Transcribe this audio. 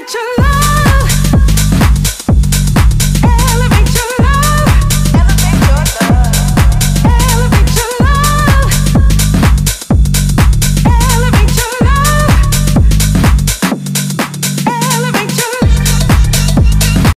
let your love